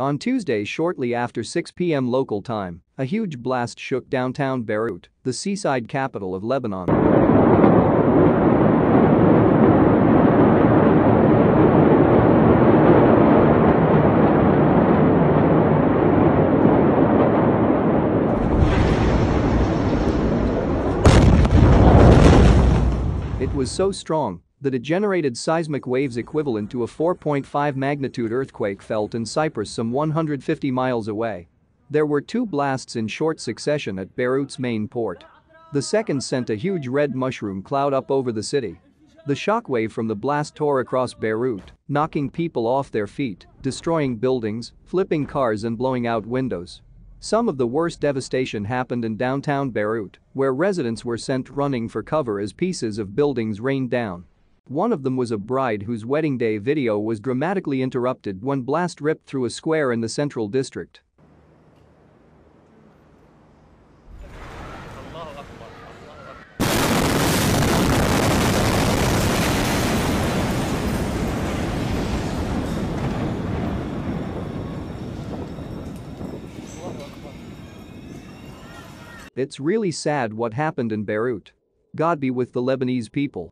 On Tuesday shortly after 6 p.m. local time, a huge blast shook downtown Beirut, the seaside capital of Lebanon. It was so strong that it generated seismic waves equivalent to a 4.5 magnitude earthquake felt in Cyprus some 150 miles away. There were two blasts in short succession at Beirut's main port. The second sent a huge red mushroom cloud up over the city. The shockwave from the blast tore across Beirut, knocking people off their feet, destroying buildings, flipping cars and blowing out windows. Some of the worst devastation happened in downtown Beirut, where residents were sent running for cover as pieces of buildings rained down. One of them was a bride whose wedding day video was dramatically interrupted when blast ripped through a square in the central district. It's really sad what happened in Beirut. God be with the Lebanese people.